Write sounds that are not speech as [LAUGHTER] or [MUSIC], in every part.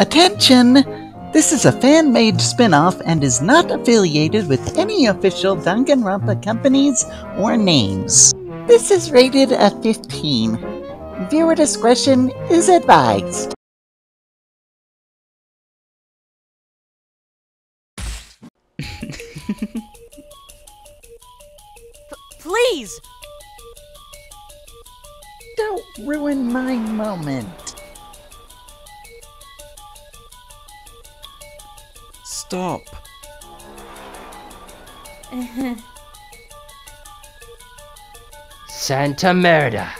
Attention! This is a fan made spin off and is not affiliated with any official Danganronpa companies or names. This is rated a 15. Viewer discretion is advised. Please! Don't ruin my moment. Stop. [LAUGHS] Santa Merda.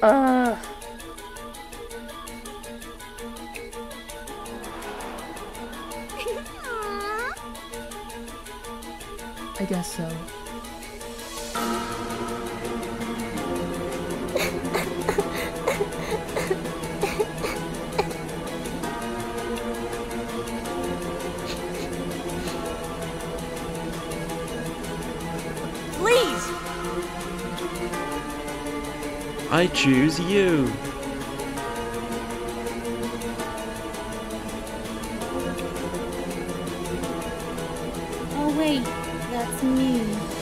Uh. [LAUGHS] I guess so. I choose you. Oh wait, that's me.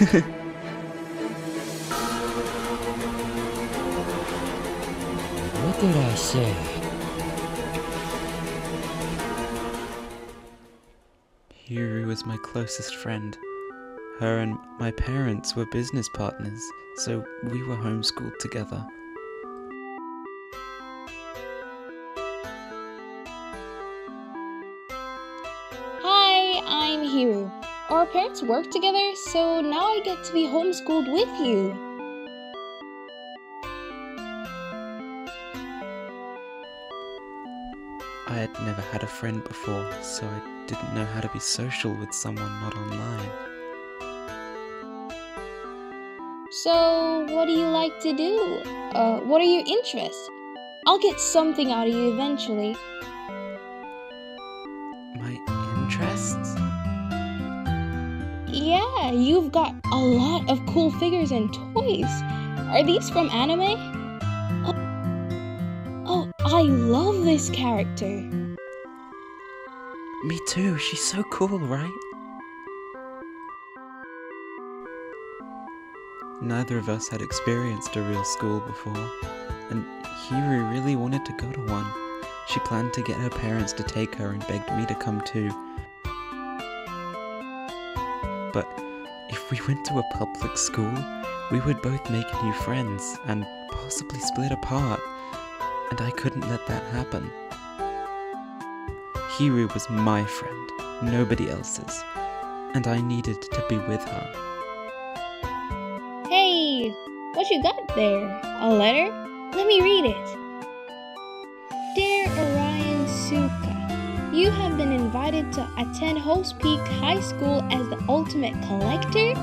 What did I say? Hiru was my closest friend. Her and my parents were business partners, so we were homeschooled together. Our parents work together, so now I get to be homeschooled with you. I had never had a friend before, so I didn't know how to be social with someone not online. So, what do you like to do? Uh, what are your interests? I'll get something out of you eventually. My interests? You've got a lot of cool figures and toys. Are these from anime? Oh, oh I love this character. Me too, she's so cool, right? Neither of us had experienced a real school before, and Hiru really wanted to go to one. She planned to get her parents to take her and begged me to come too. We went to a public school, we would both make new friends and possibly split apart, and I couldn't let that happen. Hiru was my friend, nobody else's, and I needed to be with her. Hey, what you got there? A letter? Let me read it. You have been invited to attend Hope's Peak High School as the ultimate collector?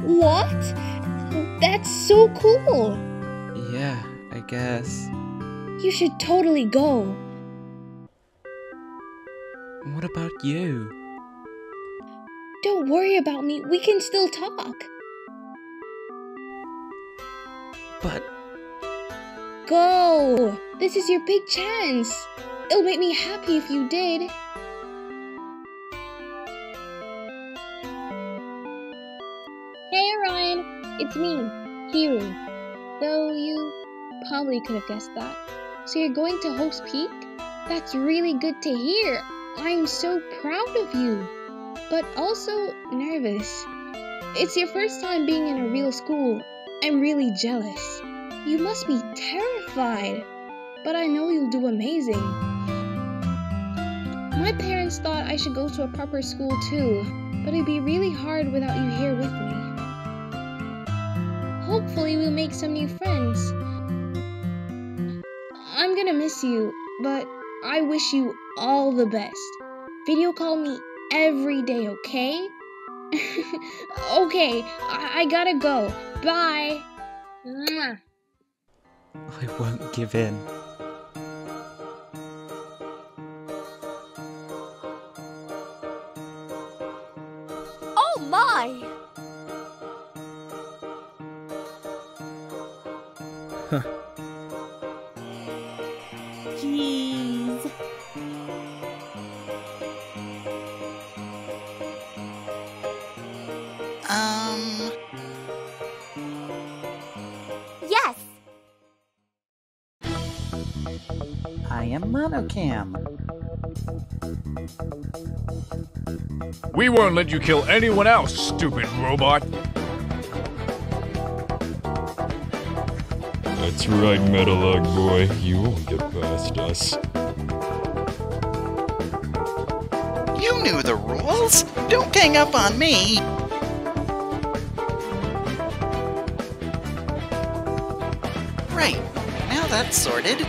What? That's so cool! Yeah, I guess. You should totally go. What about you? Don't worry about me, we can still talk. But Go! This is your big chance. It'll make me happy if you did. Hey Orion, it's me, Hiru. Though you probably could have guessed that. So you're going to Hope's Peak? That's really good to hear. I'm so proud of you, but also nervous. It's your first time being in a real school. I'm really jealous. You must be terrified, but I know you'll do amazing. My parents thought I should go to a proper school too, but it'd be really hard without you here with me. Hopefully, we'll make some new friends. I'm gonna miss you, but I wish you all the best. Video call me every day, okay? [LAUGHS] okay, I-, I gotta go. Bye. Mwah. I won't give in. Oh my! I am Monocam. We won't let you kill anyone else, stupid robot. That's right, Metalog boy. You won't get past us. You knew the rules. Don't gang up on me. Right. Now that's sorted.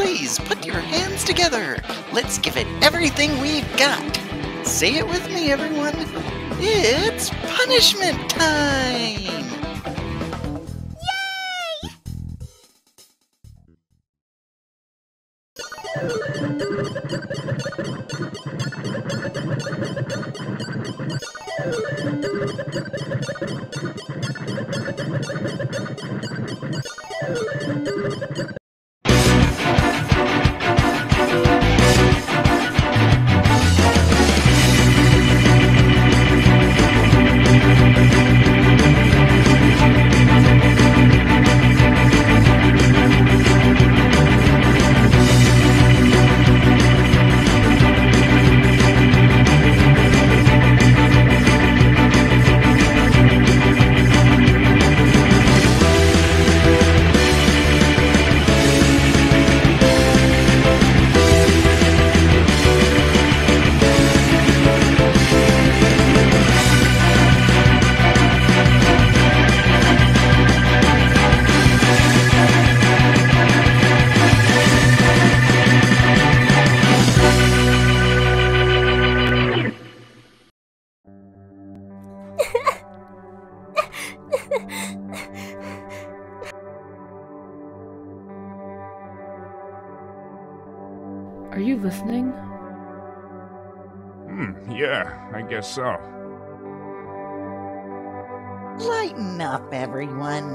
Please put your hands together. Let's give it everything we've got. Say it with me, everyone. It's punishment time. Listening? Hmm, yeah, I guess so. Lighten up, everyone.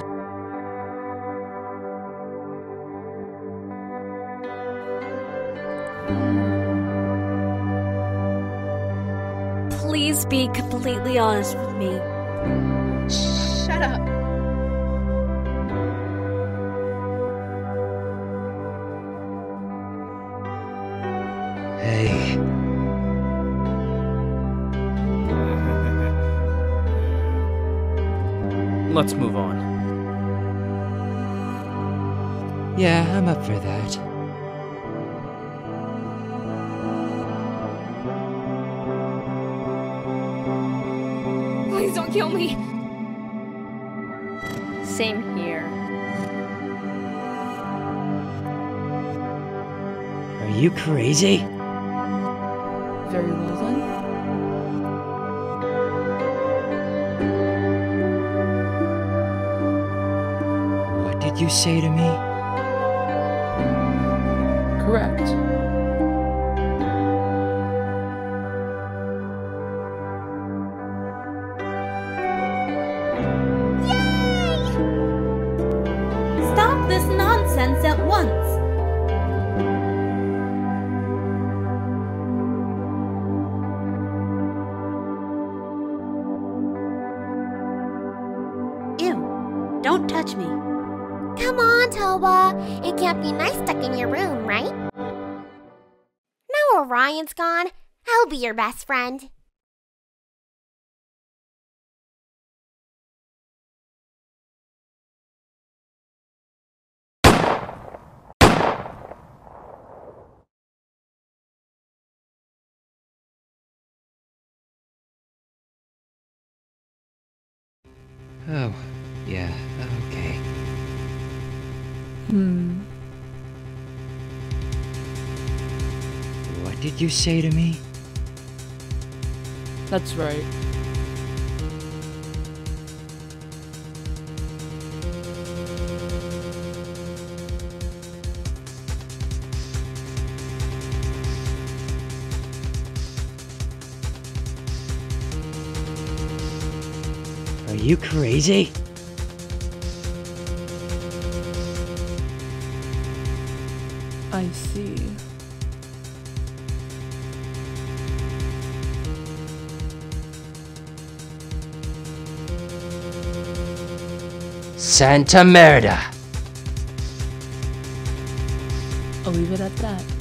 Please be completely honest with me. Let's move on. Yeah, I'm up for that. Please don't kill me. Same here. Are you crazy? Very well then. What you say to me? Correct. Stop this nonsense at once. Ew, don't touch me. It can't be nice stuck in your room, right? Now Orion's gone, I'll be your best friend. Hmm. What did you say to me? That's right. Are you crazy? I see. Santa Merda! I'll leave it at that.